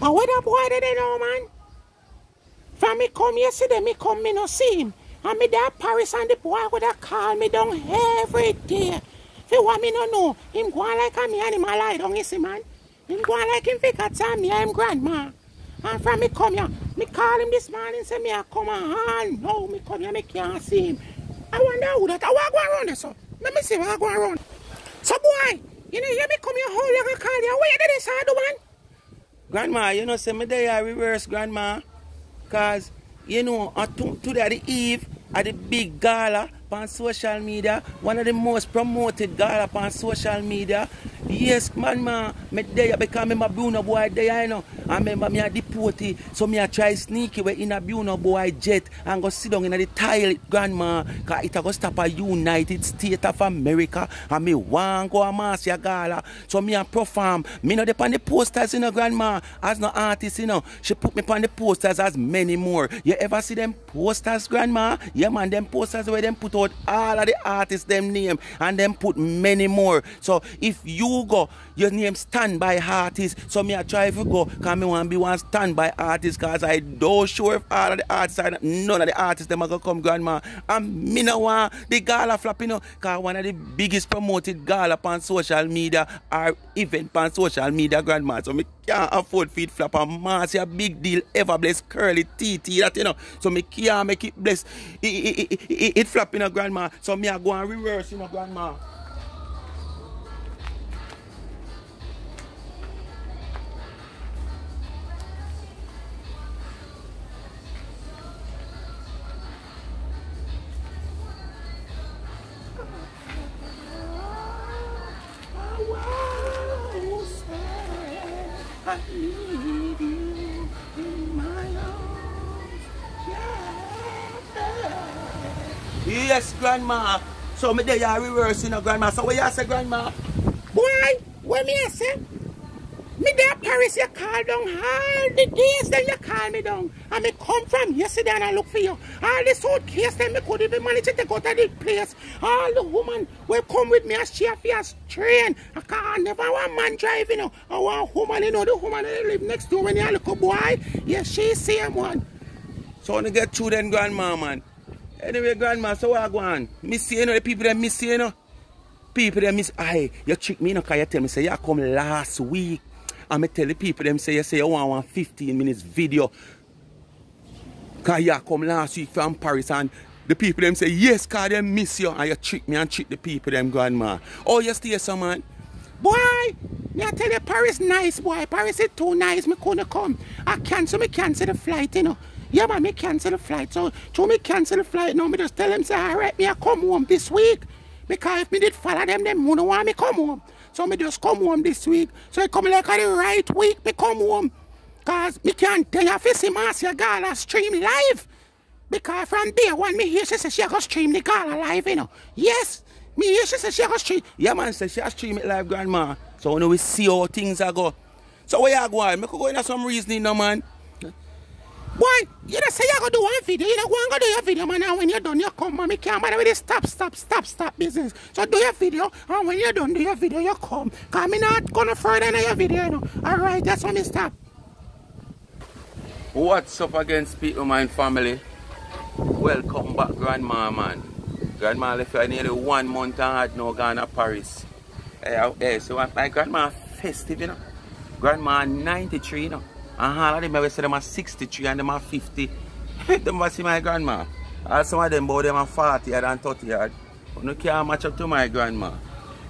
And where that boy did know, man? From me come yesterday, me come, me no see him. And me there Paris and the boy would have call me down every day. If you want me no know, him go like a me animal lie down, you see, man. Him go like him figure time me I'm grandma. And from me come here, me call him this morning, say me I come on. No, me come here, me can't see him. I wonder who that, I want go around there, so. Let me see what I go around. So boy, you know, hear me come here whole like a call you. Where you did this, do man? Grandma, you know, say me there reverse, grandma. Cause, you know, on today the eve, at the big gala on social media, one of the most promoted gala on social media. Yes, man, man, me there me a Bruno boy there, know. I remember me a deportee, so me a try sneaky way in a Bruno boy jet and go sit down in the toilet, grandma, cause it a go stop a United States of America and me want go a Marcia gala. So me a perform. Me the on the posters, you know, grandma, as no artist, you know. She put me on the posters as many more. You ever see them posters, grandma? Yeah, man, them posters where them put out all of the artists, them name, and them put many more. So if you go, your name standby artist. So me I try to go, cause me to be one standby artist, cause I don't sure if all of the artists none of the artists them are gonna come, grandma. And me no want the gala flap, you know, cause one of the biggest promoted gala on social media or event on social media, grandma. So me can't afford feed flap and mass a big deal ever bless curly TT that you know. So me can't make it bless it, it, it, it, it flap in a grandma. So me I go and reverse in a grandma. Grandma. So me there you reverse in a grandma. So what you say, grandma? Boy, what me say? Me there Paris, you call down all the days then you call me down. And me come from yesterday and I look for you. All the suitcase then me could even manage to take out of the place. All the woman will come with me as she have as train. I can't never want man driving. You know. I want woman, you know, the woman that live next door when you look a boy. Yeah, she same one. So I to get through then, grandma, man. Anyway, grandma, so what go on? Miss you, know, the people that miss you, know. People that miss, aye, you trick me, you know, because you tell me, say, you come last week. And me tell the people them say you say you want one 15 minutes video. Cause you come last week from Paris and the people them say yes cause they miss you and you trick me and trick the people them grandma. Oh you stay some man. Boy, me I tell you Paris nice boy. Paris is too nice, me couldn't come. I cancel me cancel the flight, you know. Yeah man, me cancel the flight. So to me cancel the flight now, me just tell them say alright me I come home this week. Because if me did follow them, them wouldn't want me come home. So me just come home this week. So I come like at the right week, me come home. Cause me can't tell you if see Marcia Gala stream live. Because from day one, me hear she say she go stream the Gala live, you know. Yes, me hear she say she go stream. Yeah man, say she stream it live grandma. So when we see how things are go. So where you going? Me could go into some reasoning no man. Boy, you don't say you're going to do one video. You don't want to do your video, man. And when you're done, you come, man. Me can't bother with this stop, stop, stop, stop business. So do your video. And when you're done, do your video, you come. Because I'm not going to further in your video, you know. All right, that's when me stop. What's up again, Speak Mind family? Welcome back, Grandma, man. Grandma left here nearly one month and had no gone to Paris. Hey, hey, so my grandma festive, you know. Grandma 93, you know. And all of them I say them are 63 and them are 50. them must see my grandma. And some of them both them are 40 and 30 yard. But no can't match up to my grandma.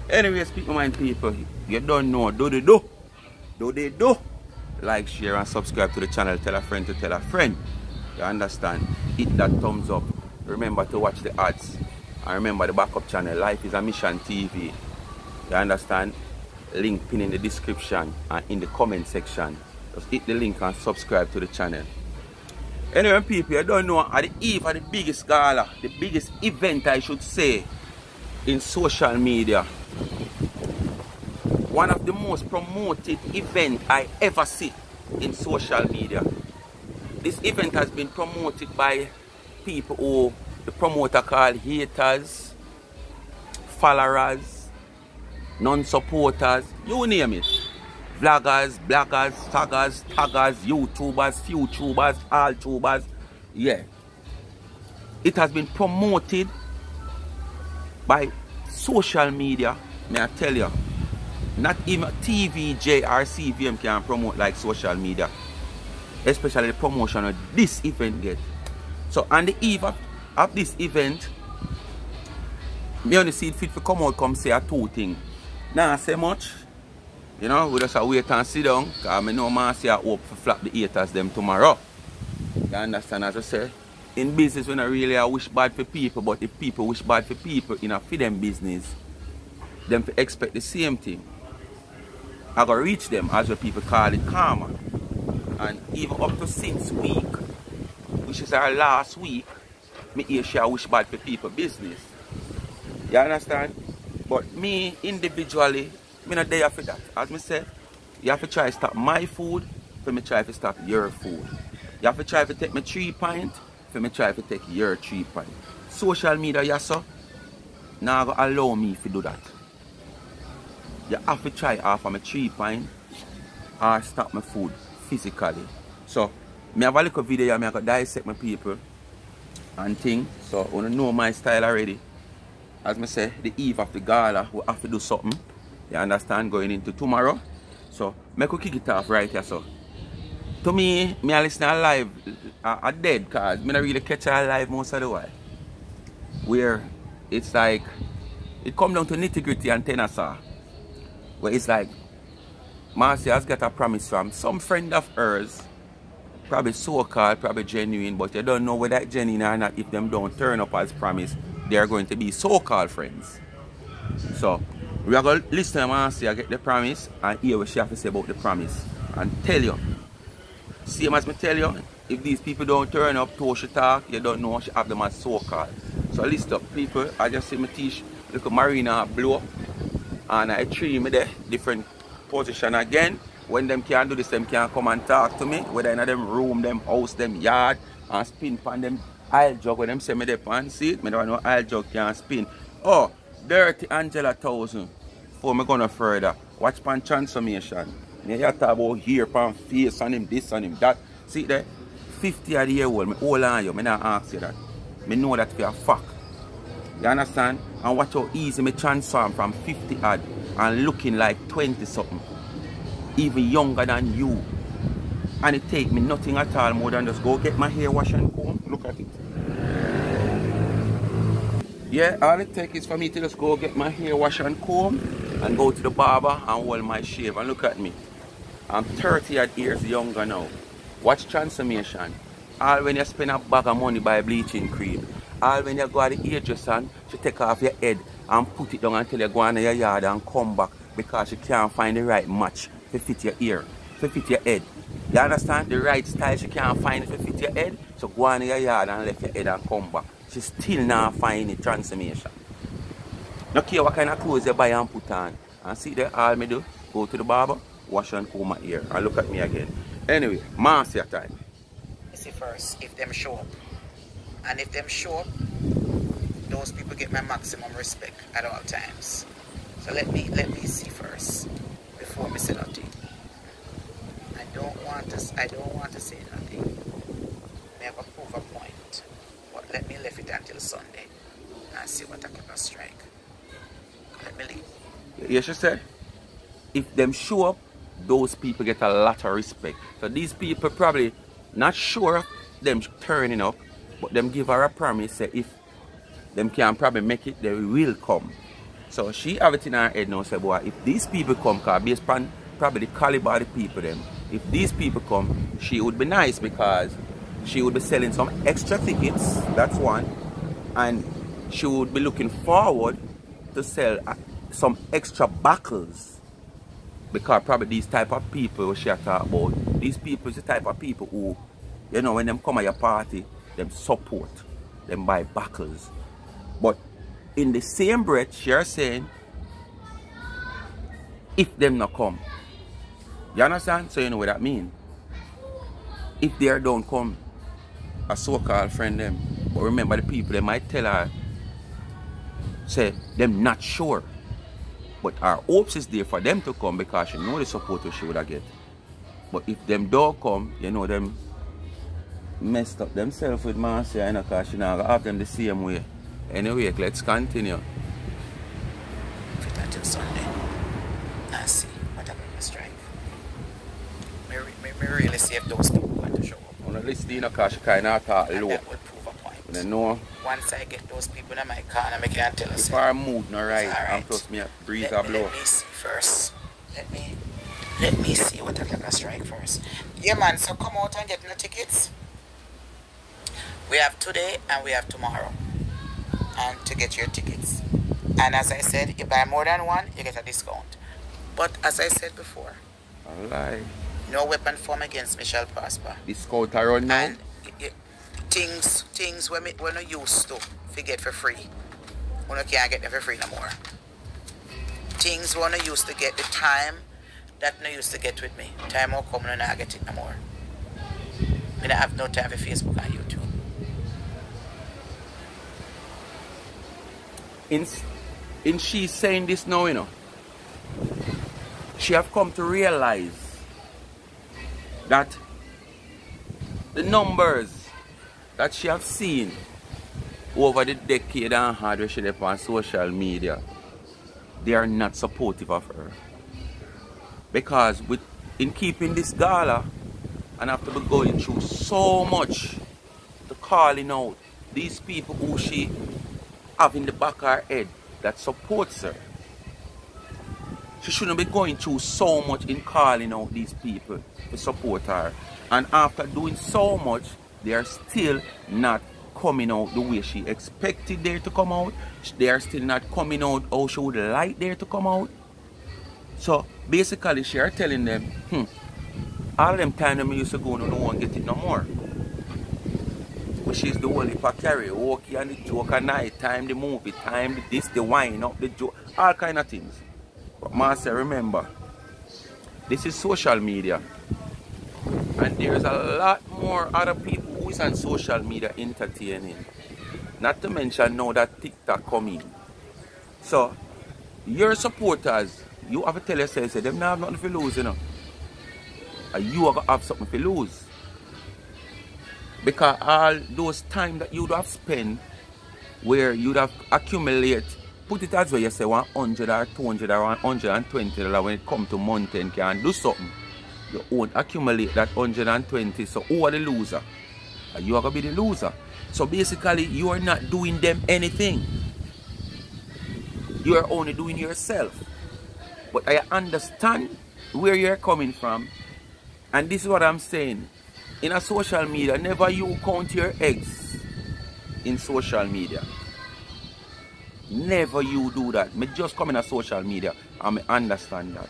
Anyway, speak my mind people. You don't know. Do they do? Do they do? Like, share and subscribe to the channel. Tell a friend to tell a friend. You understand? Hit that thumbs up. Remember to watch the ads. And remember the backup channel. Life is a Mission TV. You understand? Link pin in the description and in the comment section. Just hit the link and subscribe to the channel. Anyway, people, you don't know, at the eve of the biggest gala, the biggest event, I should say, in social media. One of the most promoted event I ever see in social media. This event has been promoted by people who the promoter call haters, followers, non-supporters, you name it. Vloggers, bloggers, taggers, taggers, YouTubers, YouTubers, all tubers. Yeah. It has been promoted by social media, may I tell you. Not even TVJ or CVM can promote like social media. Especially the promotion of this event get. So on the eve of, of this event, me only see it fit to come out come say a two thing. Nah say much. You know, we just a wait and sit down. Cause I know man say I hope to flap the haters them tomorrow. You understand as I say? In business we not really I wish bad for people, but if people wish bad for people in a for them business, them to expect the same thing. I gotta reach them as what people call it karma. And even up to six week, which is our last week, me hear she wish bad for people business. You understand? But me individually, me not there for that. As me say, you have to try to stop my food for me try to stop your food. You have to try to take my three pint for me try to take your three pint. Social media, yes sir, now go allow me to do that. You have to try off of my three pint or stop my food physically. So, me have a little video me I go dissect my people and thing. So, you know my style already as I say, the eve of the gala, we have to do something. You understand? Going into tomorrow. So, make we kick it off right here, so. To me, me I listen live, I, dead, cause me not really catch her live most of the while. Where it's like, it come down to nitty gritty and tenasa. Where it's like, Marcy has got a promise from some friend of hers, probably so-called, probably genuine, but you don't know whether that genuine or not if them don't turn up as promised they are going to be so-called friends. So, we are going to listen to Marcia get the promise and hear what she has to say about the promise. And tell you, same as me tell you, if these people don't turn up to she talk, you don't know she have them as so-called. So list up people, I just see me teach little marina blow up and I treat me there, different position again. When them can do this, them can come and talk to me, whether in them room, them house, them yard, and spin pan them oil jug when them say me dey pan see it, me don't know oil jug can spin. Oh, dirty Angela thousand. Before me gonna further. Watch pan transformation. Me hear talk about here pan face on him, this on him, that. See there? 50 of the year old, me all on you, me not ask you that. Me know that for a fact. You understand? And watch how easy me transform from 50 odd and looking like 20 something. Even younger than you. And it take me nothing at all more than just go get my hair wash and comb. Look at it. Yeah, all it takes is for me to just go get my hair wash and comb and go to the barber and hold my shave. And look at me. I'm 30 odd years younger now. Watch transformation. All when you spend a bag of money buy bleaching cream. All when you go to the hairdresser, she take off your head and put it down until you go in your yard and come back because you can't find the right match to fit your ear, to fit your head. You understand? The right style she can't find it to fit your head. So go on your yard and left your head and come back. She still not find the transformation. No care what kind of clothes you buy and put on. And see there all me do? Go to the barber, wash and comb my hair. And look at me again. Anyway, Marcia time. see first if them show up. And if them show up, those people get my maximum respect at all times. So let me let me see first before me say nothing. I don't want to I don't want to say nothing. Never prove a point. But let me leave it until Sunday and see what I can strike. I believe. Yes, she said, if them show up, those people get a lot of respect. So these people probably not sure them turning up, but them give her a promise say if them can probably make it, they will come. So she have it in her head now say, boy, if these people come, cause based probably the caliber of the people them, if these people come, she would be nice because she would be selling some extra tickets, that's one, and she would be looking forward to sell uh, some extra buckles because probably these type of people she talk about, these people is the type of people who, you know, when them come at your party, them support, them buy buckles. But in the same breath, she's saying, if them not come, you understand? So you know what that mean. If they don't come, a so-called friend them, but remember the people, they might tell her, say, them not sure. But our hopes is there for them to come because she know the support she would get. But if them don't come, you know them messed up themselves with Marcia, and you know, because she now have them the same way. Anyway, let's continue. Fit until Sunday. See what I'm gonna strike. Me, me, me really if those people want to show up. I'm not listening because she kind of talk low. that will prove a point. They know Once I get those people in my corner, I can tell us. if our mood not right, Alright. and plus me a breeze let, a blow. let me see first. Let me let me see what I can strike first. Yeah man, so come out and get the tickets. We have today and we have tomorrow. And to get your tickets. And as I said, you buy more than one, you get a discount. But as I said before, Lie. No weapon formed against me shall prosper. Discount around now. And y- y- things things when me when I used to forget for free. When I can't get them for free no more. Things when I used to get the time that no used to get with me. Time will come and I get it no more. I don't have no time for Facebook and YouTube. in in she saying this now, you know, she have come to realize that the numbers that she have seen over the decade and hard where she did on social media, they are not supportive of her. Because with in keeping this gala and after be going through so much to calling out these people who she have in the back of her head that supports her. She shouldn't be going through so much in calling out these people to support her. And after doing so much, they are still not coming out the way she expected there to come out. They are still not coming out how she would like there to come out. So basically she are telling them, hmm, all them time them used to go, no, one get it no more which is the heap of karaoke and the joke at night time, the movie time, the this, the wine up, the joke, all kind of things. But Master, remember, this is social media. And there's a lot more other people who is on social media entertaining. Not to mention now that TikTok coming. So, your supporters, you have to tell yourself, say, them not have nothing to lose, you know. And you have to have something to lose. Because all those time that you'd have spent where you'd have accumulate, put it as well, you say 100 or 200 or 120 dollar when it come to mountain can do something. You won't accumulate that 120. So who are the loser? You are gonna be the loser. So basically you are not doing them anything. You are only doing yourself. But I understand where you're coming from. And this is what I'm saying in a social media, never you count your eggs in social media. Never you do that. Me just come in a social media and me understand that.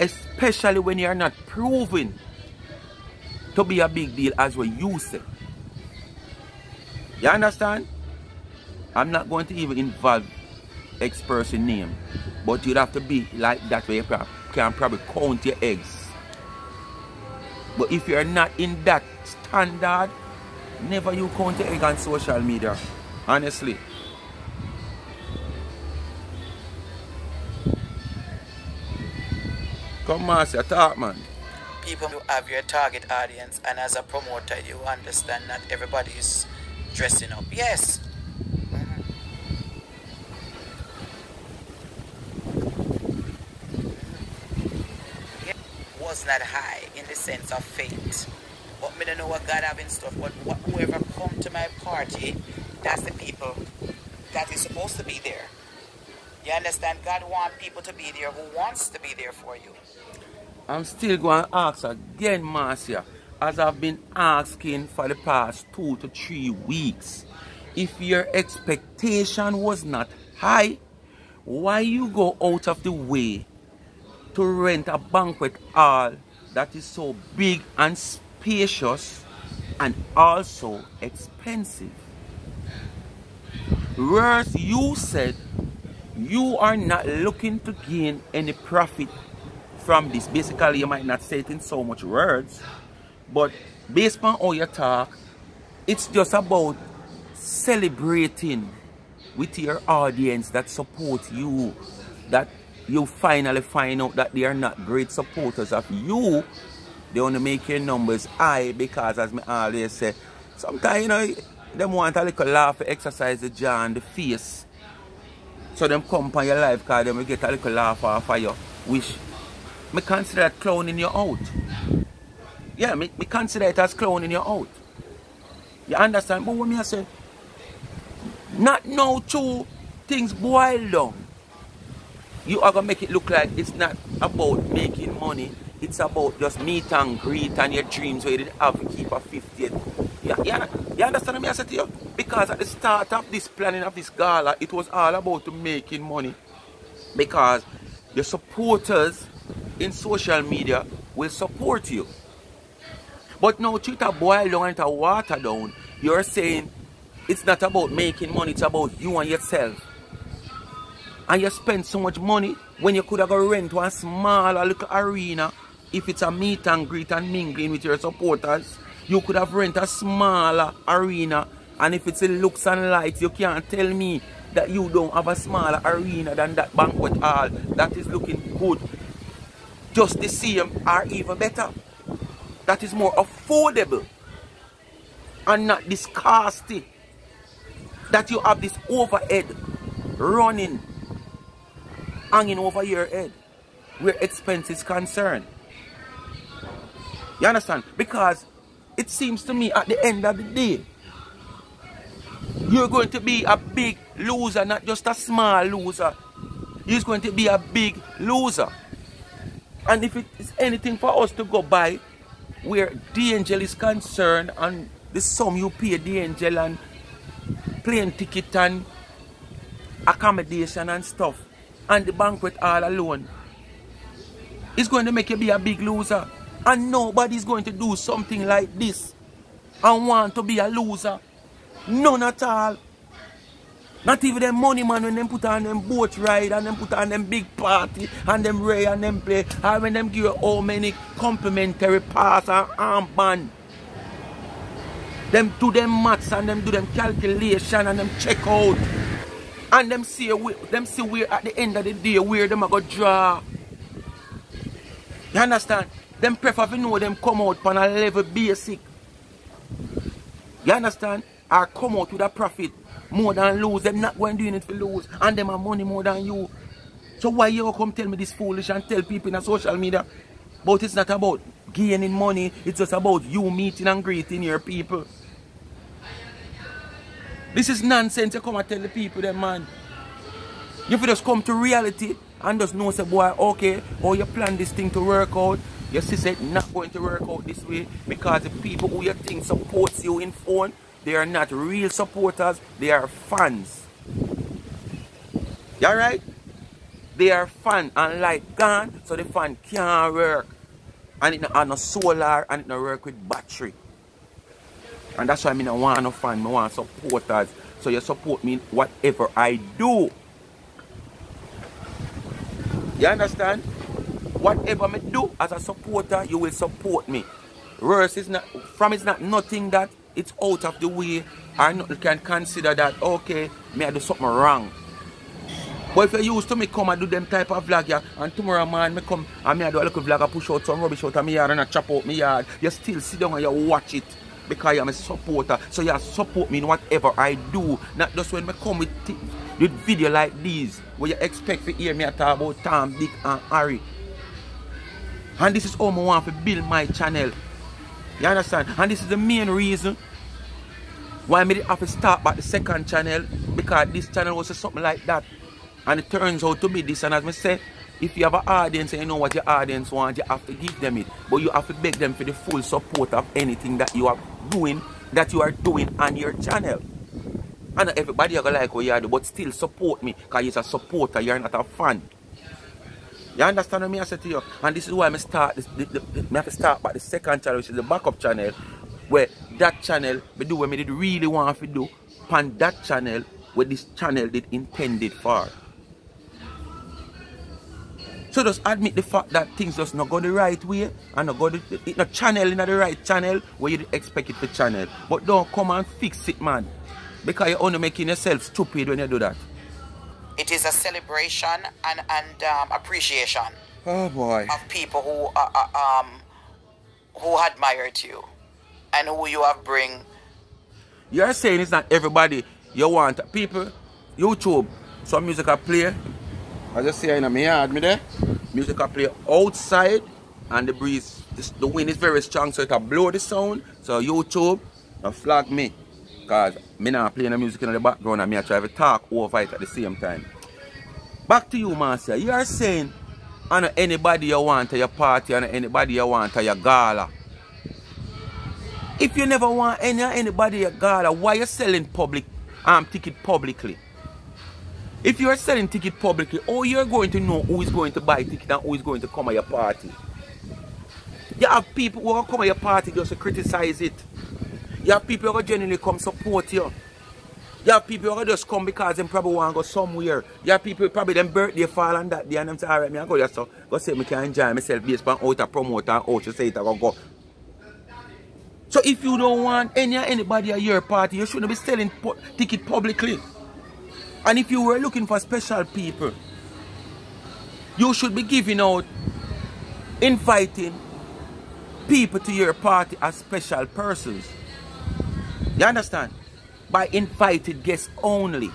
Especially when you are not proven to be a big deal as what you say. You understand? I'm not going to even involve X person name. But you'd have to be like that where you can probably count your eggs. But if you're not in that standard, never you count your egg on social media. Honestly. Come say talk man. People you have your target audience and as a promoter you understand that everybody is dressing up. Yes. Mhm. It was not high in the sense of faith. But me don't know what God have in stuff. But wh- whoever come to my party, that's the people that is supposed to be there. You understand? God want people to be there who wants to be there for you. I'm still going to ask again, Marcia, as I've been asking for the past two to three weeks. If your expectation was not high, why you go out of the way to rent a banquet hall that is so big and spacious and also expensive? Whereas you said you are not looking to gain any profit from this. Basically, you might not say it in so much words, but based on how you talk, it's just about celebrating with your audience that support you. that you finally find out that they are not great supporters of you, they want to make your numbers high because as me always say, sometimes you know them want a little laugh exercise the jaw and the face. So them come on your life because them will get a little laugh off of you. Which me consider that clowning you out. Yeah, me, me consider it as clowning you out. You understand? But what me I say, not now two things boil down. You are gonna make it look like it's not about making money. It's about just meet and greet and your dreams where you didn't have to keep a 50th. Yeah, you, you understand what I say to you? Because at the start of this planning of this gala, it was all about making money. Because the supporters in social media will support you. But now Twitter boil down into water down. You're saying it's not about making money, it's about you and yourself. And you spend so much money when you could have go rent one small little arena if it's a meet and greet and mingling with your supporters. You could have rent a smaller arena and if it's a looks and lights, you can't tell me that you don't have a smaller arena than that banquet hall that is looking good. Just the same or even better. That is more affordable and not this costly. That you have this overhead running, hanging over your head where expense is concerned. You understand? Because it seems to me at the end of the day, you're going to be a big loser, not just a small loser. You're going to be a big loser. And if it is anything for us to go by, where the angel is concerned and the sum you pay the angel and plane ticket and accommodation and stuff and the banquet all alone, it's going to make you be a big loser. And nobody's going to do something like this and want to be a loser. None at all. Not even them money man when them put on them boat ride and them put on them big party and them ray and them play. and when them give you all many complimentary pass and armband. Them do them maths and them do them calculation and them check out. And them see them see where at the end of the day where them are go draw. You understand? Them prefer to know them come out on a level basic. You understand? Or come out with a profit more than lose. Them not going doing it for lose. And them have money more than you. So why you come tell me this foolish and tell people in social media? But it's not about gaining money. It's just about you meeting and greeting your people. This is nonsense you come and tell the people them man. You just come to reality and just know say boy okay how you plan this thing to work out your sister not going to work out this way because the people who you think supports you in phone, they are not real supporters, they are fans. You alright? They are fan and light gone, so the fan can't work. And it not on a solar and it not work with battery. And that's why I mean I want no fan, I want supporters. So you support me whatever I do. You understand? whatever me do as a supporter, you will support me. Worse is not from it's not nothing that it's out of the way or not can consider that okay, me I do something wrong. But if you used to me come and do them type of vlog yeah, and tomorrow man me come and me I do a little vlog and push out some rubbish out of my yard and I chop out my yard, you still sit down and you watch it because I'm a supporter. So you support me in whatever I do. Not just when me come with, with video like these where you expect to hear me talk about Tom, Dick and Harry. And this is how I want to build my channel. You understand? And this is the main reason why made it have to start back the second channel. Because this channel was something like that. And it turns out to be this. And as I say, if you have an audience and you know what your audience wants, you have to give them it. But you have to beg them for the full support of anything that you are doing, that you are doing on your channel. And everybody are gonna like what you do, but still support me. Because you're a supporter, you're not a fan. You understand what I say to you? And this is why I start this, the, the, I have to start by the second channel, which is the backup channel, where that channel we do what I did really want to do, and that channel where this channel did intended for. So just admit the fact that things just not go the right way and not go the, it not channel in the right channel where you expect it to channel. But don't come and fix it man. Because you're only making yourself stupid when you do that. It is a celebration and, and um, appreciation Oh boy. of people who uh, uh, um who admired you and who you have bring You're saying it's not everybody you want. People, YouTube, some music I play. I just say in my yard, me there. Music I play outside and the breeze, the wind is very strong so it will blow the sound. So YouTube, flag me. Cause me not playing the music in the background and me I try to talk over it at the same time. Back to you, Master. You are saying and anybody you want to your party and anybody you want to your gala. If you never want any anybody your gala, why you selling public um ticket publicly? If you are selling ticket publicly, how you're going to know who is going to buy ticket and who is going to come at your party? You have people who come at your party just to criticize it. You have people who genuinely come support you. You have people who just come because they probably want to go somewhere. You have people probably them birthday fall on that day and them say, alright, me I go just so go say me can enjoy myself based on how to promote and how to say it I go go. So if you don't want any anybody at your party, you shouldn't be selling pu ticket publicly. And if you were looking for special people, you should be giving out, inviting people to your party as special persons. You understand? By invited guests only.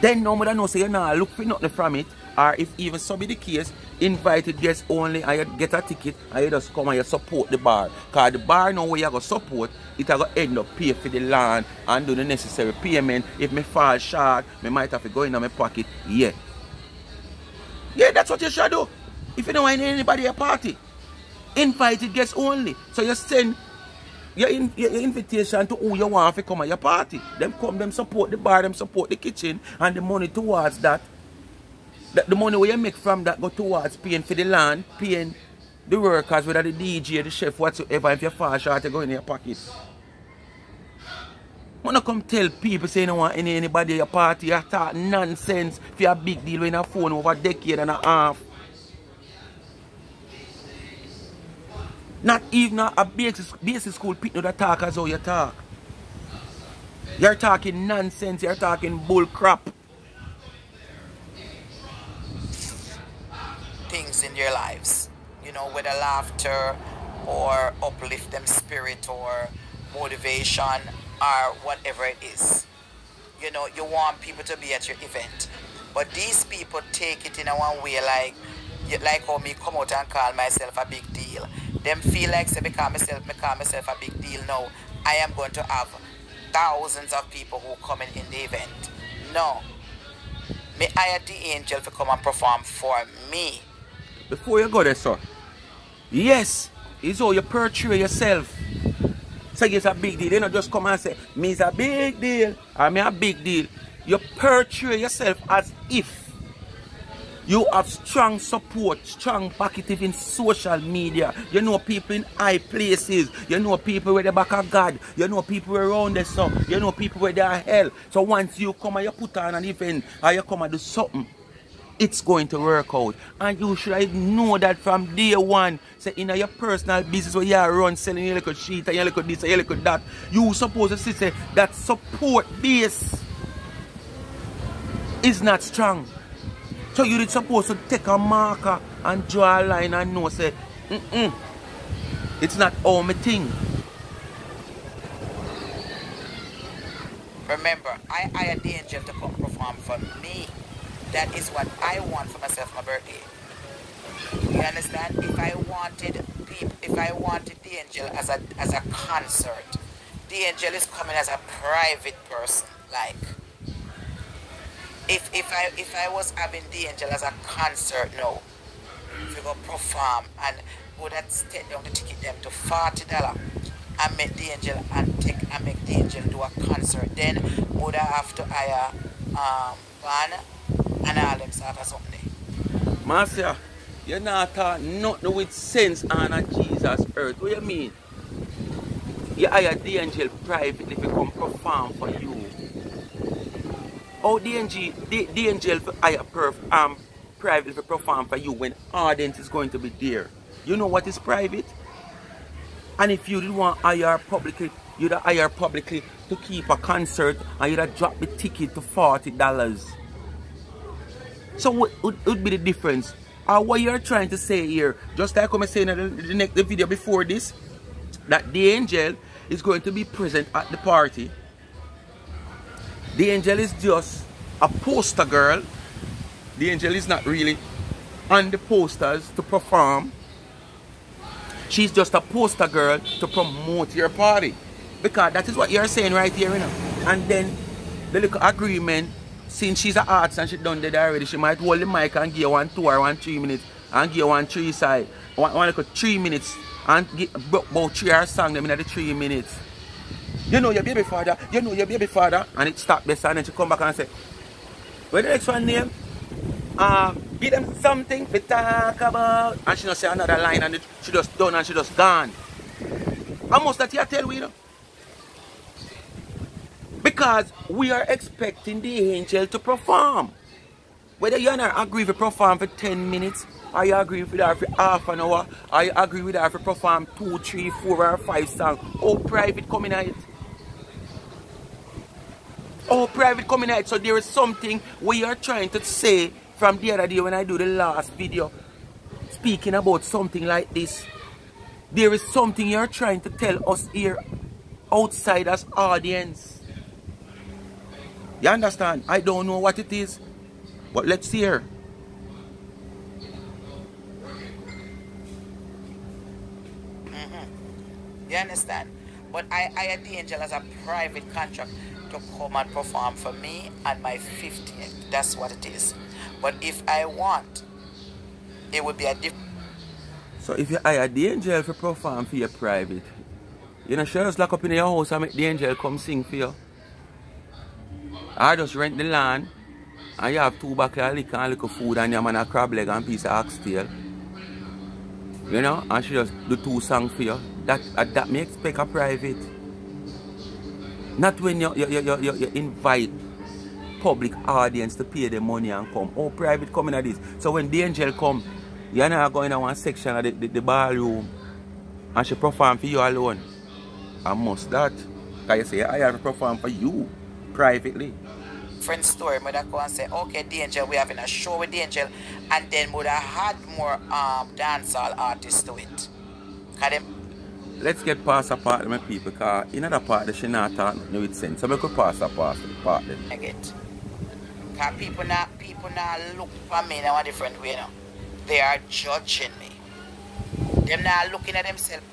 Then no matter no say you not look for nothing from it. Or if even so be the case, invited guests only and you get a ticket and you just come and you support the bar. Cause the bar know where you go support, it will end up pay for the land and do the necessary payment. If me fall short, me might have to go in my pocket. Yeah. Yeah, that's what you should do. If you don't want anybody at a party. Invited guests only. So you send your, in, your invitation to who you want to come at your party. Them come, them support the bar, them support the kitchen, and the money towards that. That the money you make from that go towards paying for the land, paying the workers, whether the DJ, the chef, whatsoever, if you fall short, you go in your pocket. Not come tell people say you don't want any, anybody at your party, you talk nonsense for a big deal when a phone over a decade and a half. Not even a basic, basic school people that talk as how you talk. You're talking nonsense, you're talking bull crap. Things in their lives. You know, whether laughter or uplift them spirit or motivation or whatever it is. You know, you want people to be at your event. But these people take it in a one way like like how me come out and call myself a big deal. Them feel like say become myself me call myself a big deal now. I am going to have thousands of people who coming in in the event. No. Me hire the angel to come and perform for me. Before you go there, sir. Yes, it's how you portray yourself. Say it's a big deal. They don't just come and say, me is a big deal. I mean a big deal. You portray yourself as if you have strong support, strong packetive in social media. You know people in high places. You know people where the back of God. You know people around the sun. You know people where they are hell. So once you come and you put on an event or you come and do something, it's going to work out. And you should know that from day one. Say in your personal business where you are run selling your little sheet and your little this and your little that, you supposed to see say that support base is not strong. So you are supposed to take a marker and draw a line and know say, mm-mm, it's not all my thing. Remember, I hired the angel to come perform for me. That is what I want for myself my birthday. You understand? If I wanted if I wanted the angel as a as a concert, the angel is coming as a private person. Like, if if I if I was having the angel as a concert, no, if you go perform and would that take down the ticket them to forty dollar and make the angel and take and make the angel do a concert. Then would I have to hire um van and all them sort of something. Marcia, you're not talking nothing with sense on a Jesus earth. What do you mean? You hire the angel privately to come perform for you. Oh, the angel, the, the angel hire perf, um, privately to perform for you when audience is going to be there. You know what is private? And if you didn't want hire publicly, you'd hire publicly to keep a concert and you'd drop the ticket to $40. So what would, be the difference? Or what you're trying to say here, just like I'm saying in the, the next the video before this, that the angel is going to be present at the party. The angel is just a poster girl. The angel is not really on the posters to perform. She's just a poster girl to promote your party. Because that is what you're saying right here, you know. And then the little agreement, since she's an artist and she done that already, she might hold the mic and give one two or one three minutes and give one three side. One, one like three minutes and give about three hours song them in the three minutes. You know your baby father, you know your baby father, and it stop this and then she come back and say, Where the next one name? Uh, give them something to talk about. And she not say another line and it, she just done and she just gone. Much that you tell we you know? Because we are expecting the angel to perform. Whether you not agree to perform for 10 minutes, or you agree with her for half an hour, or you agree with her to perform 2, 3, 4 or 5 songs, or private coming out. Oh, private coming out. So there is something we are trying to say from the other day when I do the last video speaking about something like this. There is something you're trying to tell us here outside as audience. You understand? I don't know what it is, but let's hear. Mm-hmm. You understand? But I, I had the angel as a private contract to come and perform for me and my 50th. That's what it is. But if I want, it would be a different. So if you hire the angel for perform for your private, you know, sure just lock up in your house and make the angel come sing for you. I just rent the land and you have two buckets of liquor and little food and your man a crab leg and piece of oxtail. You know, and she just do two songs for you. That uh, that may expect a private. Not when you, you, you, you, you invite public audience to pay the money and come. Oh, private coming at this. So when the angel come, you're not going in one section of the, the, the ballroom and she perform for you alone. I must that. Can you say I have to perform for you privately? Friend story, mother go and say, okay, the angel, we're having a show with the angel, and then would have had more um dancehall artists to it. Them Let's get past that part of my people because in other part she not talk nothing with sense. So we could pass that part the part then. I get. Cause people not people not look for me in a different way now. They are judging me. Them not looking at themselves.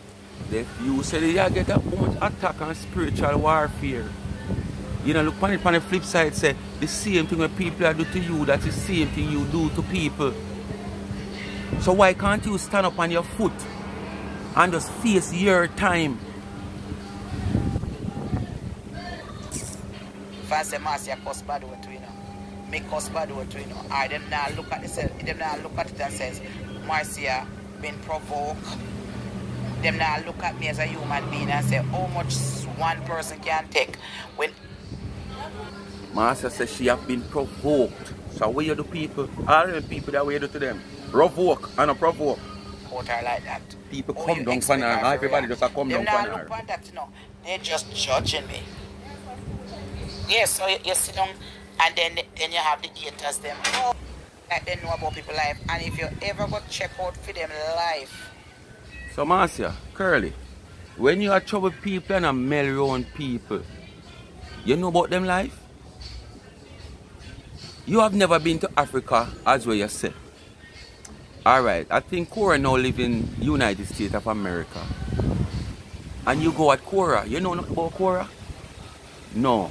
If you say you get a much attack on spiritual warfare. You know, look on the flip side, say the same thing that people are do to you, that's the same thing you do to people. So why can't you stand up on your foot and just face your time? I say Marcia cuss bad to you know, me cuss bad to you know, I them now look at it, them now look at it and says, Marcia been provoked. Them now look at me as a human being and say how much one person can take when Master says she have been provoked. So what you do people, all the people that we do to them, provoke and a provoke. her like that. People How come down for her, everybody just come down for her. that, you know. They're just judging me. Yes, so you, you sit down and then then you have the haters them. Oh, like they know about people life. And if you ever go check out for them life, So Marcia, Curly, when you are trouble people and a mail around people, you know about them life? You have never been to Africa as well you say. Alright, I think Cora now live in United States of America. And you go at Cora, you know nothing about Cora? No.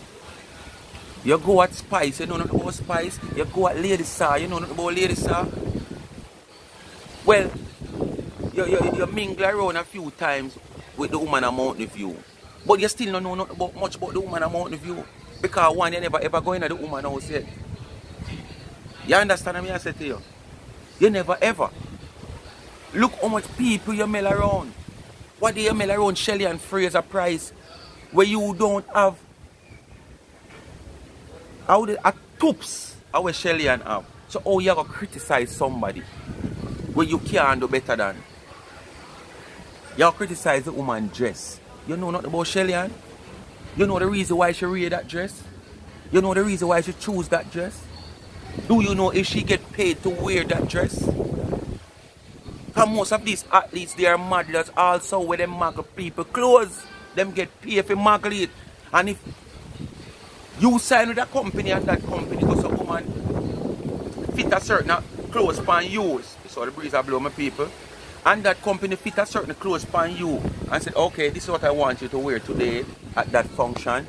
You go at Spice, you know nothing about Spice? You go at Lady Saw, you know nothing about Lady Saw? Well, you, you, you mingle around a few times with the woman of Mountain View. But you still don't know nothing about, much about the woman of Mountain View. Because one, you never ever go into the woman house yet. You understand what I say to you? You never ever. Look how much people you mail around. What do you mail around Shelly-Ann Fraser-Pryce where you don't have how the a toops our Shelly and have. So how you gonna criticize somebody where you can't do better than? You criticize the woman dress. You know nothing about Shelly Ann? You know the reason why she wear that dress? You know the reason why she choose that dress? Do you know if she get paid to wear that dress? Because most of these athletes, they are models also where them model people clothes. Them get paid for model it. And if you sign with a company and that company goes a woman fit a certain clothes pan yours. So the breeze I blow my people. And that company fit a certain clothes pan you and said, okay, this is what I want you to wear today at that function.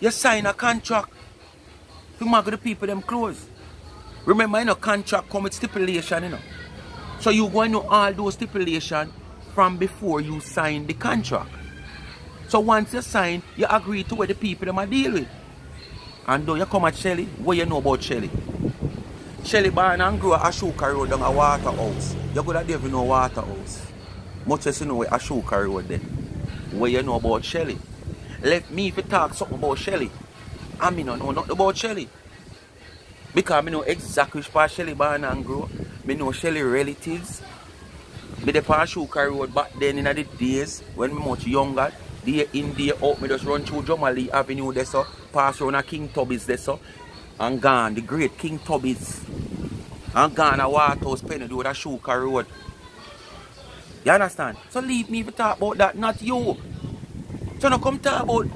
You sign a contract to mark the people them close. Remember, you know, contract come with stipulation, you know. So you go and know all those stipulations from before you sign the contract. So once you sign, you agree to what the people them are deal with. And though you come at Shelly, what you know about Shelly? Shelly born and grew at Ashoka Road down a Waterhouse. You could have never know Waterhouse. Much as you know where Ashoka Road then. What you know about Shelly? Let me if you talk something about Shelly. I mean, I know nothing about Shelly. Because I know exactly which part Shelly born and grew. I know Shelly relatives. Me the part Ashoka Road back then in the days when me much younger. Day in, day out, oh, me just run through Jomali Avenue there so. Pass around a King Tubby's there so. And gone, the great King Tubby's. And gone a Waterhouse Penny do with Ashoka Road. You understand? So leave me to talk about that, not you. So now come talk about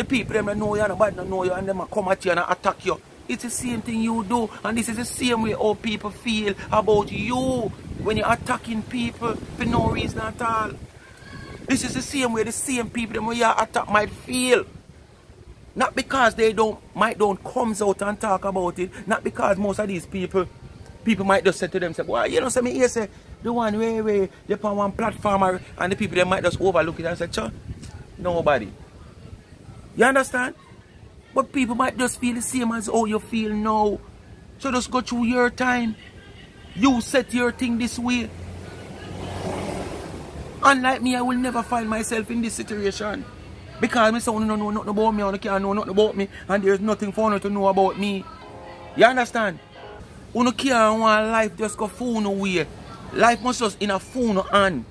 the people them know you and nobody know you and them come at you and attack you. It's the same thing you do and this is the same way how people feel about you when you're attacking people for no reason at all. This is the same way the same people them when you attack might feel. Not because they don't might don't comes out and talk about it. Not because most of these people people might just say to themselves, well, you know, say me here say the one way way they on one platform and the people they might just overlook it and say, nobody. You understand? But people might just feel the same as how you feel now. So just go through your time. You set your thing this way. Unlike me, I will never find myself in this situation. Because my son don't know nothing about me and can't know nothing about me and there's nothing for you to know about me. You understand? You can't want life just go phone away. Life must just in a phone hand.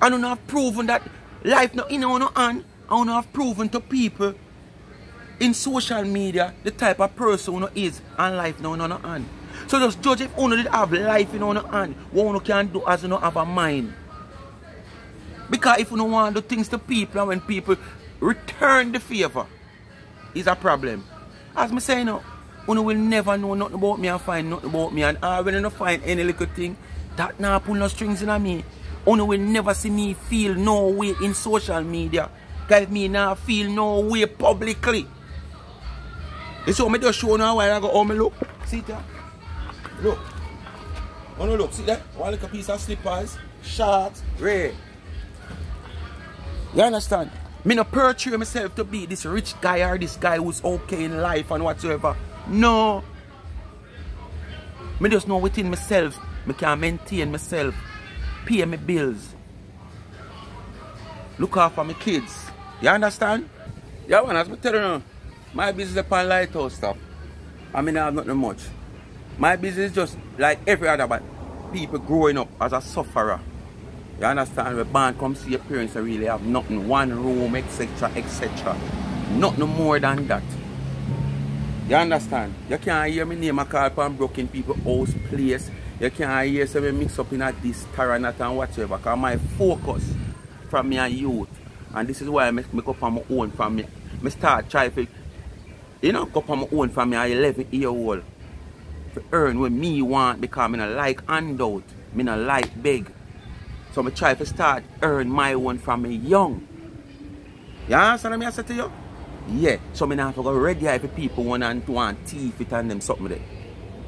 And you have proven that life not in a hand I want to have proven to people in social media the type of person you is and life now in your hand. So just judge if you did have life in your hand, what you can do as don't have a mind. Because if don't want to do things to people and when people return the favor, is a problem. As me say you know, will never know nothing about me and find nothing about me and when you don't find any little thing, that now pull no strings in me. You will never see me feel no way in social media. Cause me now feel no way publicly. You saw me just show now while I go oh, home look. See that? Look. Oh no look, see that? One little piece of slippers, shorts, red. You understand? Me no portray myself to be this rich guy or this guy who's okay in life and whatsoever. No. Me just know within myself, me can maintain myself, pay my bills, look after my kids. You understand? Yeah, man, as I tell you, my business is upon lighthouse stuff. I mean, I have nothing much. My business is just like every other but people growing up as a sufferer. You understand? When band come see your parents, I really have nothing. One room, etc., etc. Nothing more than that. You understand? You can't hear me name a call upon broken people house place. You can't hear me mix up in a this, taranat and whatever. Because my focus from me and youth and this is why I make, up on my own from me. I start try to, you know, go up on my own me at 11 year old. To earn what me want because I don't like handout. I don't like big. So I try to start earn my own from me young. You understand what I say to you? Yeah. So I have to go ready if people want and two want teeth it and them something there.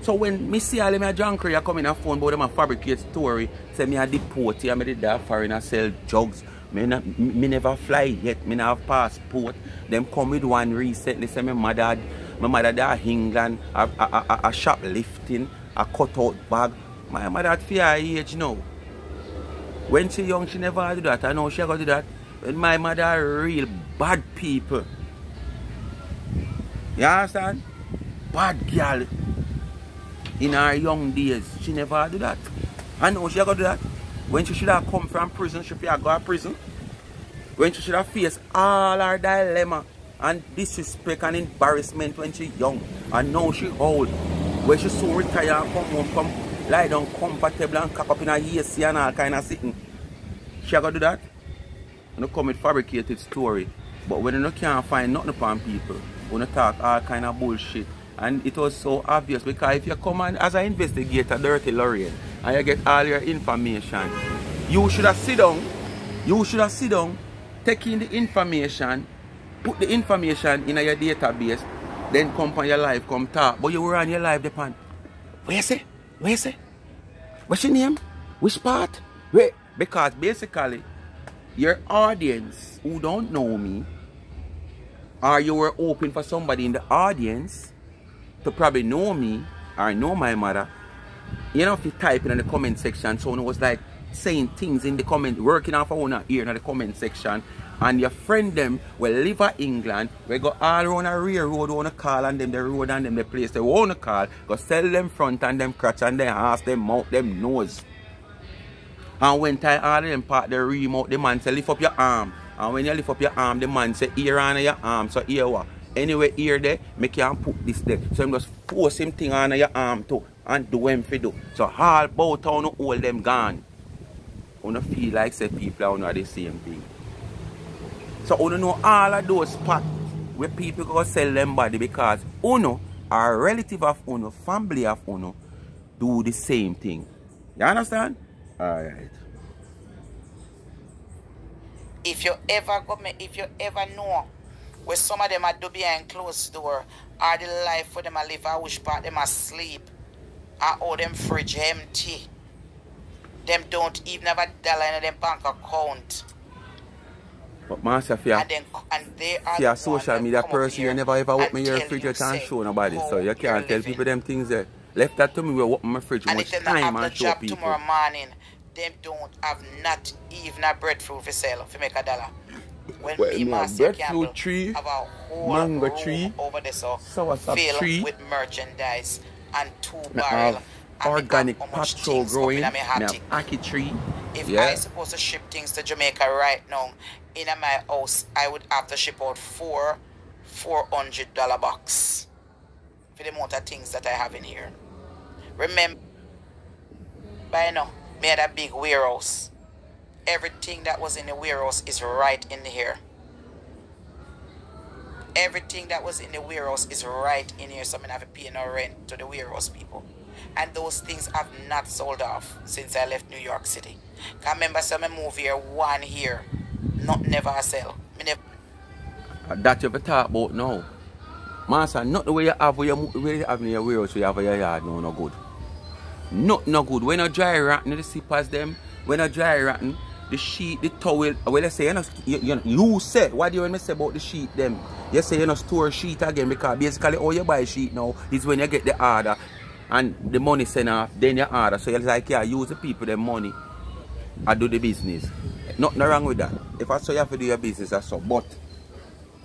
So when me see all a junkery come in a phone about them a fabricate story, say me a deport here, I did that foreign I sell drugs me, not, me never fly yet. Me not have passport. Them come with one recently. Say my mother, my mother there England, a, a, a, a shoplifting, a cut out bag. My mother fear age now. When she young, she never do that. I know she got to do that. When my mother real bad people. You understand? Bad girl. In her young days, she never do that. I know she got to do that. When she should have come from prison, she should have go to prison. When she should have faced all her dilemma and disrespect and embarrassment when she young. And now she old. When she soon retire and come home, come lie down comfortable and cock up in a AC and all kind of sitting. She gonna do that? You come with fabricated story. But when you can't find nothing upon people, when you talk all kind of bullshit. And it was so obvious because if you come and as an investigator, Dirty Lorraine, and you get all your information, you should have sit down, you should have sit down, take in the information, put the information in your database, then come on your life, come talk. But you were on your life depend. Where you say? Where you say? What's your name? Which part? Where? Because basically, your audience who don't know me, or you were open for somebody in the audience to probably know me or know my mother, you know, if you type in the comment section, so it was like saying things in the comment, working off our own ear in the comment section, and your friend them will live in England, we go all around a rear road, want to call and them the road and them the place they want to call, go sell them front and them crotch and them ass, them mouth, them nose. And when I all them part the remote, the man say lift up your arm. And when you lift up your arm, the man say ear on your arm. So ear what? Anyway, here there, make you put this there. So I'm just force him thing on your arm too. And do him for do. So all both town all them gone. You feel like say people are not the same thing. So you know all of those spots where people go sell them body because uno are relative of uno, family of uno, do the same thing. You understand? Alright. If you ever go, if you ever know where some of them are do behind closed door, or the life for them I live, I wish part them asleep, I owe them fridge empty. Them don't even have a dollar in their bank account. But master, if you're, And then and they are if you're a social media that come up person, you never ever open and your fridge you, you show nobody. So oh, you can't tell living. people them things there. Left that to me, we open my fridge And much them time have the and show people. tomorrow morning, them don't have not even a breadfruit for sale for make a dollar. When Well, me me Master breadfruit tree, have a mango tree, over there so soursop tree, with merchandise and two barrel have and me organic have how patrol growing. in Me have attic. tree. If yeah. I supposed to ship things to Jamaica right now in my house, I would have to ship out four four hundred dollar box for the amount of things that I have in here. Remember, by now, me had a big warehouse. Everything that was in the warehouse is right in here. Everything that was in the warehouse is right in here, so I'm gonna have to pay no rent to the warehouse people. And those things have not sold off since I left New York City. Can remember some move here, one here, not never sell. Me never Uh, That you talk about now. Master, not the way you have where you, where you have in your warehouse, where you have in your yard, no, no good. Not no good. When you dry rotten, the zippers them, when you dry rotten, the sheet, the towel, uh, well, let's say, you, know, you, you, you say, what do you want me say about the sheet them? You say you know store sheet again because basically all you buy sheet now is when you get the order and the money sent off, then you order. So you're like, yeah, use the people the money and do the business. Nothing wrong with that. If I say you have to do your business, that's so. But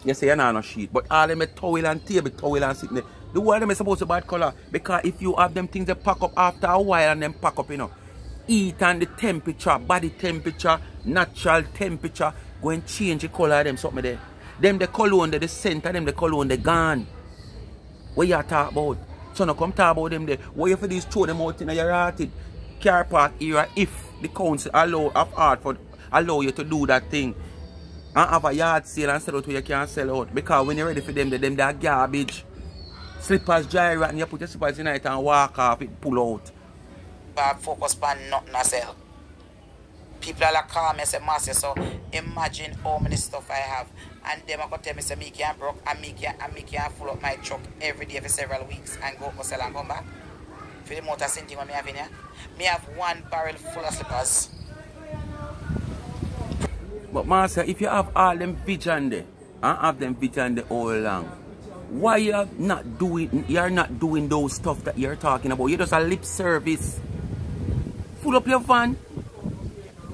you say you're not a sheet, but all them towel and table towel and sitting there. The one them is supposed to buy color because if you have them things that pack up after a while and then pack up, you know, heat and the temperature, body temperature, natural temperature, go and change the color of them something there. Them the cologne, the scent of them, the cologne, they gone. What you talk about? So now come talk about them there. What you for these throw them out in your hearted car park area if the council allow of art for allow you to do that thing and have a yard sale and sell out where you can't sell out. Because when you're ready for them, they them they are garbage. Slippers dry and you put your slippers in it and walk off it pull out. Have focus on nothing I sell. People are like call me say, Master, so imagine how many stuff I have. And them are to tell me, say, me can broke and me can, and me can full up my truck every day for several weeks and go go sell and come back. For the motor same thing what me have in here. Me have one barrel full of slippers. But master, if you have all them vision there and have them vision there all along, why you're not doing you're not doing those stuff that you're talking about? You're just a lip service. Full up your van,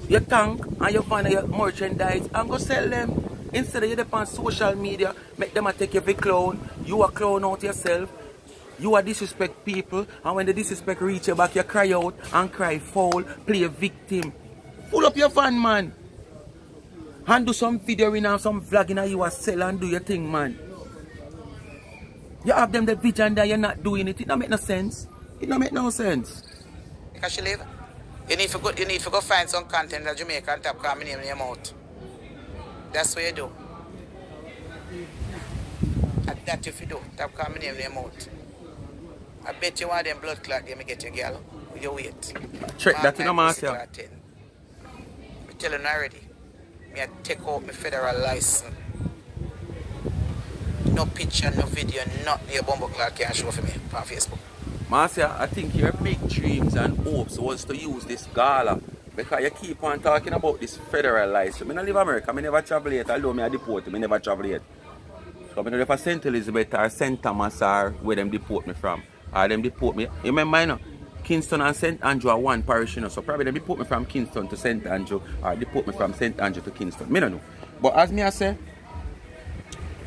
your tank and your van and your merchandise and go sell them. Instead of you dep on social media, make them a take you for clown. You a clown out yourself. You are disrespect people and when the disrespect reach you back, you cry out and cry foul, play a victim. Pull up your van, man. And do some video in and some vlogging and you are sell and do your thing, man. You have them the vision that you're not doing it. It don't make no sense. It don't make no sense. Because she live. You need to go you need to go find some content that Jamaica and tap name in your mouth. That's what you do. And that if you do, tap name in your mouth. I bet you want them blood clot them get your girl. You wait. Check that in a master. clot. Me telling you already. Me I take out my federal license. No picture, no video, nothing your bumble clock can show for me on Facebook. Marcia, I think your big dreams and hopes was to use this gala because you keep on talking about this federal license. I don't live America, I never travel yet, although I deport, I never travel yet. So I don't St. Elizabeth or St. Thomas or where them deport me from. Or them deport me. You remember, you know, Kingston and St. Andrew are one parish, you know, so probably them deport me from Kingston to St. Andrew or deport me from St. Andrew to Kingston. Me don't know. But as me I say,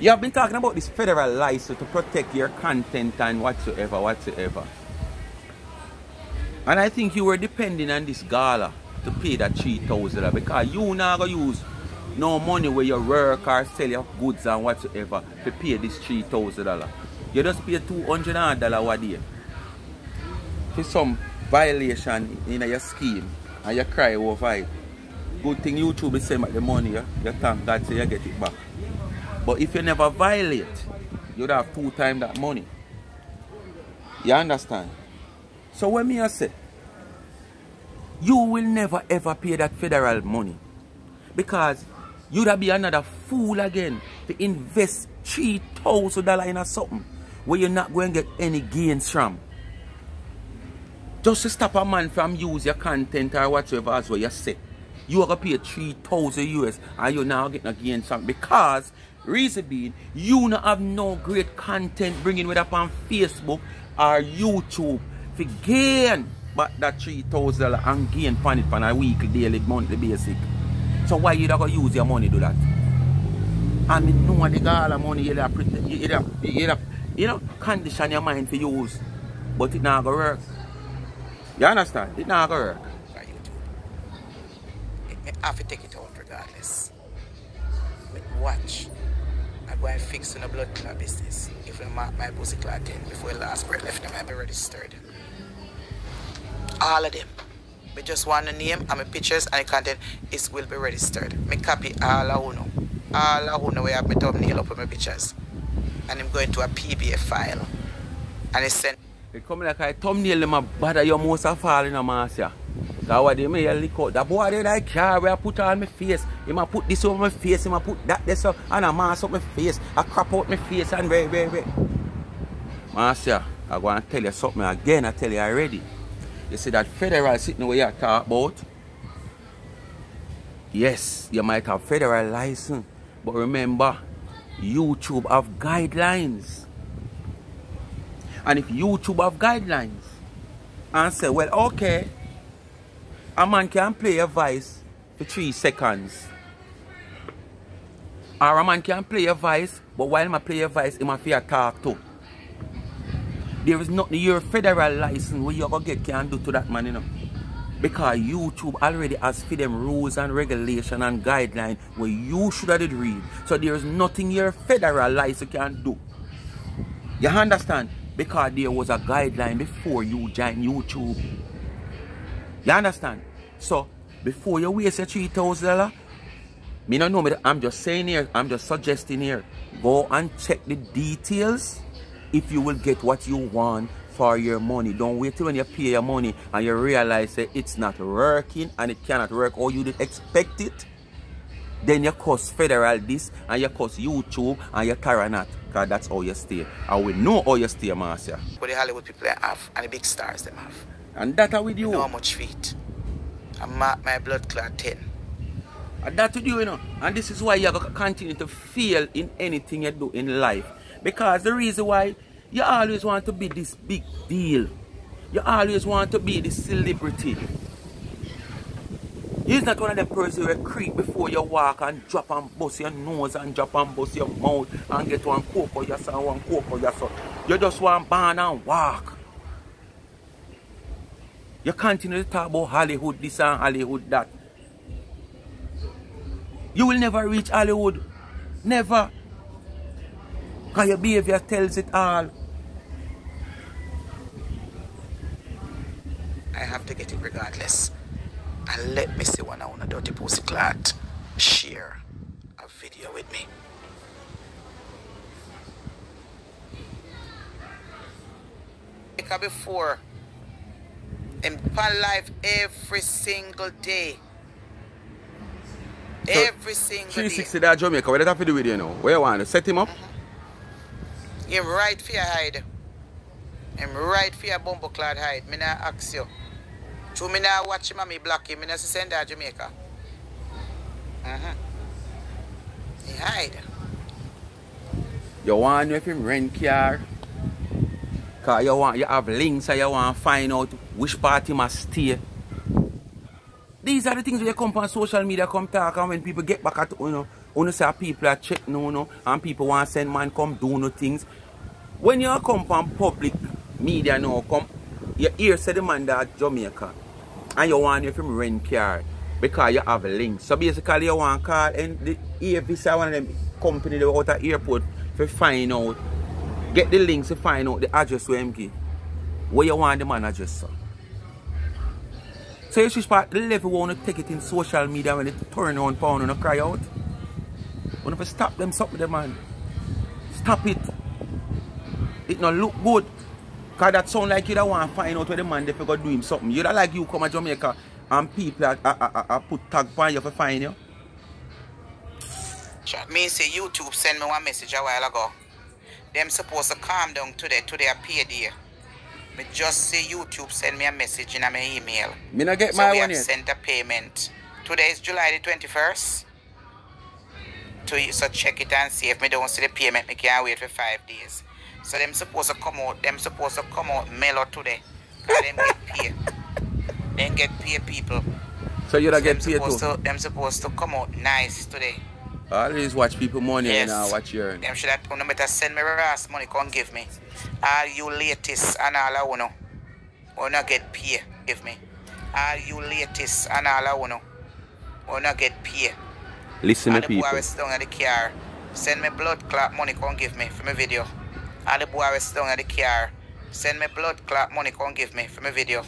you have been talking about this federal license to protect your content and whatsoever, whatsoever. And I think you were depending on this gala to pay that $3,000 because you not going to use no money where you work or sell your goods and whatsoever to pay this $3,000. You just pay $200 a day for some violation in your scheme and you cry over it. Good thing YouTube is send back the money, yeah? you thank God say you get it back. But if you never violate, you'd have two times that money. You understand? So when me I say, you will never ever pay that federal money. Because you'd be another fool again to invest $3,000 in a something where you're not going to get any gains from. Just to stop a man from use your content or whatever as what you say. You are going to pay 3,000 US and you're now getting a gain from because reason being you not have no great content bringing with up on Facebook or YouTube to gain but that $3,000 and gain on it on a weekly, daily, monthly basic. So why you not to use your money to do that? I mean, no one got all the money you have, you, have, you, have, you know, condition your mind for use, but it not gonna work. You understand? It not gonna work. Me have to take it out regardless. Watch. I go and fix in the blood clot business. If I mark my pussy clot in before the last breath left them, I be registered. All of them. Me just want the name and my pictures and the content is will be registered. Me copy all of uno. All of uno I have my thumbnail up with my pictures. And I'm going to a PDF file. And it's sent It come like a thumbnail them a bother you most of all in a mass yeah. Cause what they may lick out. That boy they like car where I put on my face. He might put this over my face, he might put that this up and a mask up my face. I crap out my face and very, very, very. Marcia, I want to tell you something again, I tell you already. You see that federal sitting where you talk about? Yes, you might have federal license, but remember, YouTube have guidelines. And if YouTube have guidelines and say, well, okay, a man can play a voice for three seconds. Or a man can play a voice, but while I play a voice, he must fear talk too. There is nothing your federal license where you go get can do to that man, you know. Because YouTube already has for them rules and regulation and guideline where you should have read. So there is nothing your federal license can do. You understand? Because there was a guideline before you join YouTube. You understand? So before you waste your three thousand dollar, me not know me. I'm just saying here. I'm just suggesting here. Go and check the details. If you will get what you want for your money, don't wait till when you pay your money and you realize that it's not working and it cannot work or you didn't expect it. Then you cost federal this and you cost YouTube and you carry not. Because that's how you stay. And we know how you stay, Marcia. what the Hollywood people have and the big stars them have. And that are with you. know how much feet. I mark my blood clot 10. And that to do, you know. And this is why you have to continue to fail in anything you do in life. Because the reason why you always want to be this big deal. You always want to be this celebrity. He's not one of them persons who creep before you walk and drop and bust your nose and drop and bust your mouth and get one coke or your son, one coke or your son. You just want ban and walk. You continue to talk about Hollywood this and Hollywood that. You will never reach Hollywood. Never. Because your behavior tells it all. I have to get it regardless. And let me see one on a dirty pussy clot share a video with me. Because before, in pan life every single day. So, every single 360 day. that Jamaica, what did have to do with you now? Where you want to set him up? Him right for your hide. Him right for your bumbo clad hide. Me not ask you. True, me not watch him and me block him. Me not send that Jamaica. Uh-huh. He hide. You want if him rent car? Cause you want you have links and you want to find out which party must stay. These are the things where you come on social media come talk and when people get back at you know, you say people are check no no and people want to send man come do no things. When you come on public media now come you hear say the man that Jamaica and you want if from rent car because you have links. So basically you want to call and the air one of them company they out airport to find out get the links to find out the address where him give. Where you want the man address sir. So you should start the level want to take it in social media when they turn on pound and cry out. When if stop them something the man. Stop it. It not look good. Cause that sound like you don't want to find out where the man they go do him something. You don't like you come to Jamaica and people are, are, are, are put tag on you for find you. Me say YouTube send me one message a while ago. Them supposed to calm down today, today a payday. Me just say YouTube send me a message in my email. Me not get So my we one have yet. sent a payment. Today is July the 21st. To so check it and see if me don't see the payment, me can't wait for five days. So them supposed to come out, them supposed to come out mellow today. Cause them get paid. Them get paid people. So you don't them get paid too. to, them supposed to come out nice today. Always watch people money Yes. and uh, watch your Them should have no better send me ass money come give me. All you latest and all I wanna wanna get pay give me. All you latest and all I wanna wanna get pay. Listen All to the boy people. was down at the car. Send me blood clot money come give me for my video. All the boy was down at the car. Send me blood clot money come give me for my video.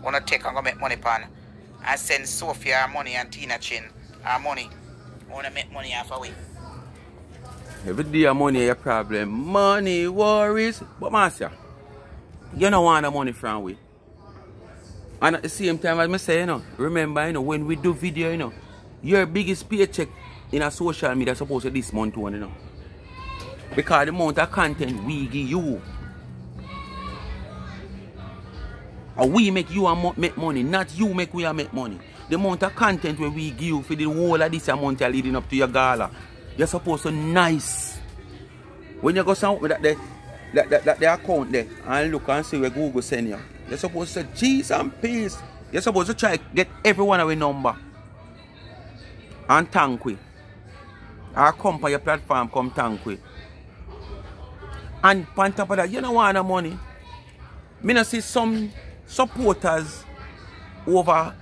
Wanna take and go make money pan. And send Sophia money and Tina Chin her money. Wanna make money off of we. Every day money your problem. Money, worries. But master, you don't want the money from we. And at the same time as I say, you know, remember, you know, when we do video, you know, your biggest paycheck in a social media supposed to this month one, you know. Because the amount of content we give you. And we make you a make money, not you make we a make money. The amount of content where we give for the whole of this you're leading up to your gala, you're supposed to nice. When you go some with that, the, that, that, that the account there and look and see where Google send you, you're supposed to cheese and peace. You're supposed to try get everyone our number. And thank we. Or come on your platform, come thank we. And that, you don't want the money. Me not see some supporters over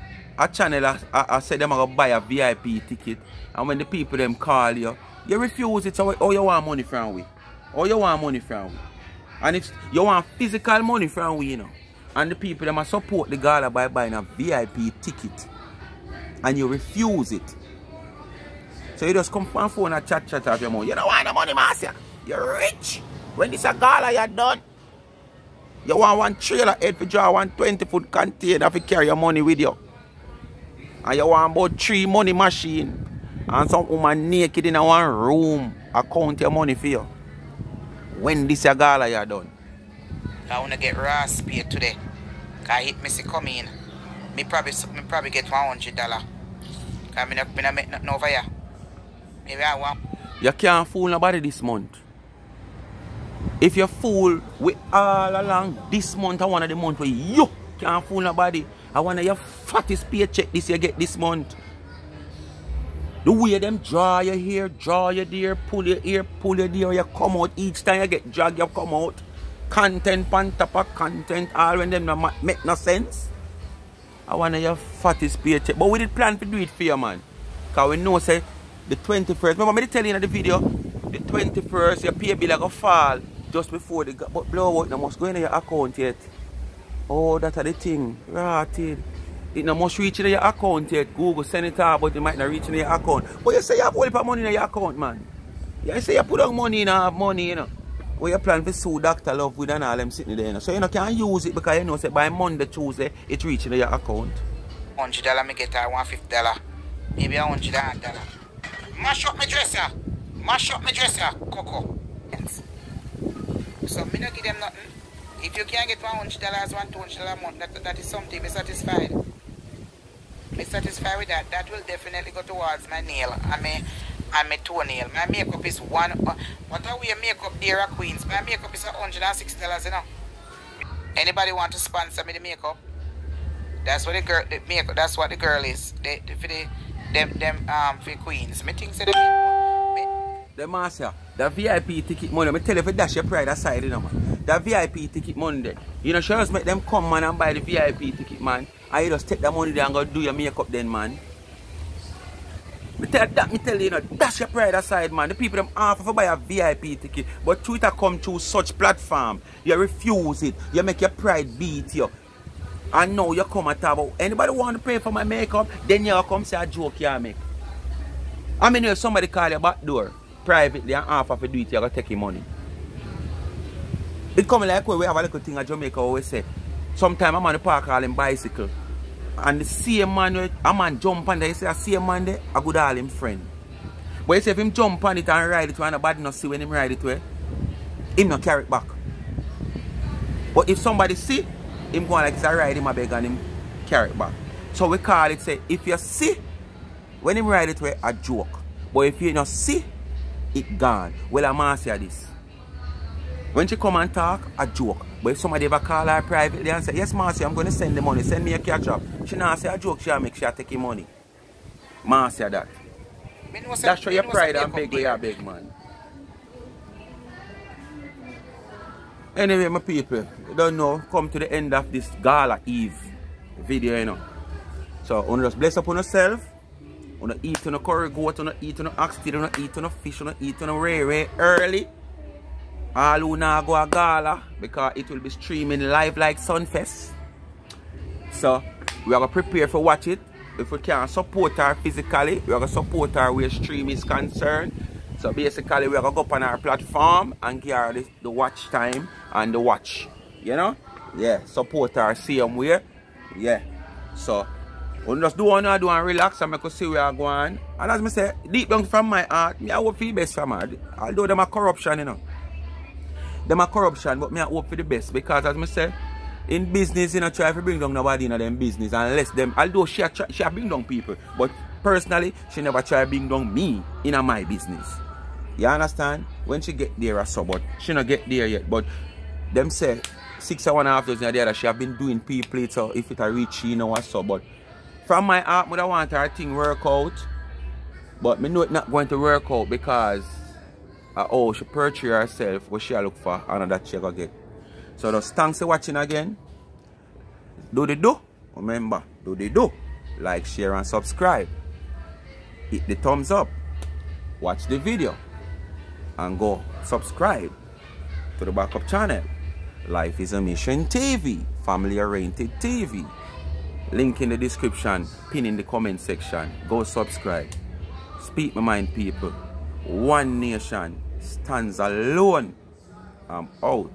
a channel I, I, I said them are gonna buy a VIP ticket and when the people them call you, you refuse it so oh you want money from we. Oh you want money from we. And if you want physical money from we, you know, and the people them support the gala by buying a VIP ticket and you refuse it. So you just come on phone and chat chat off your money. You don't want the money, master. You're rich. When this a gala, you're done. You want one trailer head for draw one 20 foot container to carry your money with you. And you want about three money machine. And some woman naked in a one room account your money for you. When this a gala you're done. I wanna get paid today. Cause hit me see come in. Me probably me probably get one hundred dollar. Cause me not me not make nothing over here. Maybe I want You can't fool nobody this month. If you fool with all along this month, I one of the month where you can't fool nobody. I want your fattest paycheck this you get this month. The way them draw your hair, draw your there, pull your ear, pull your there, you come out each time you get drag, you come out. Content pan top of content, all when them no ma- make no sense. I want your fattest paycheck. But we did plan to do it for you, man. Because we know say The 21st. Remember me tell you in the video, the 21st, your pay bill like a fall just before the but blowout no must go in your account yet. Oh, that's the thing. Ah, Rotted. It no must reach in your account yet. Google send it out, but it might not reach in your account. But you say you have all the money in your account, man. You say you put on money in have money, you know. What you plan for sue Dr. Love with and all them sitting there, you know. So you know can't use it because you know say by Monday, Tuesday, it reach in your account. Hundred dollar me get fifty dollar. Maybe a hundred dollar. Mash up my dresser. Mash up my dresser, Coco. So me not give them nothing. If you can't get one hundred dollars, one two dollars a month, that, that is something. Be satisfied. Be satisfied with that. That will definitely go towards my nail and me and my toenail. My makeup is one. Uh, what are we makeup, dear queens? My makeup is a hundred and sixty dollars, you know. Anybody want to sponsor me the makeup? That's what the girl, the makeup. That's what the girl is. They, they for the them them um for queens. Me think say the The master, the VIP ticket money, me tell you for dash your pride aside, you know, man. The VIP ticket money, you know, sure just make them come, man, and buy the VIP ticket, man. And you just take that money there and go do your makeup then, man. Me tell that, me tell you, you know, dash your pride aside, man. The people them offer for buy a VIP ticket, but Twitter come through such platform, you refuse it, you make your pride beat you. And now you come and about anybody want to pay for my makeup, then you come say a joke you make. I mean if somebody call your back door privately and offer to do it, you gotta take your money. It come like when we have a little thing at Jamaica always say. Sometime I'm on the park all bicycle. And the same man, a man jump on there, you say I see a man there, I could all him friend. But you say if him jump on it and ride it, and a bad not see when him ride it way, him not carry it back. But if somebody see, him go like it's a ride him a beg and him carry it back. So we call it say, if you see, when him ride it way, a joke. But if you not see, it gone. Well, I'm asking this. When she come and talk, a joke. But if somebody ever call her privately and say, yes, Marcy, I'm going to send the money, send me a catch up. She not say a joke, she make sure I take your money. Marcy that. That's why your pride and big way, big man. Anyway, my people, you don't know, come to the end of this Gala Eve video, you know. So, you just bless up on yourself. You eat on a curry goat, you eat on a oxtail, you eat on a fish, you eat on a ray ray early. All who go a gala because it will be streaming live like Sumfest. So we are gonna prepare for watch it. If we can support her physically, we are gonna support her where stream is concerned. So basically we are gonna go up on our platform and give her the, the watch time and the watch. You know? Yeah, support her same way. Yeah. So we just do what I do and relax and make us see where are going. And as I say, deep down from my heart, me I hope for the best from her. Although them a corruption, you know. Them a corruption, but me I hope for the best because as I say, in business, you know, try to bring down nobody in them business unless them, although she a, she a bring down people, but personally, she never try to bring down me in my business. You understand? When she get there or so, but she not get there yet. But them say six or one half dozen the other, she have been doing people so if it a reach you know or so. But from my heart, I want her thing work out. But me know it not going to work out because uh, oh she purchase herself what she look for another that she get. So just thanks for watching again. Do the do. Remember, do the do. Like, share and subscribe. Hit the thumbs up. Watch the video. And go subscribe to the backup channel. Life is a Mission TV. Family Oriented TV. Link in the description. Pin in the comment section. Go subscribe. Speak my mind people. One nation stands alone. I'm out.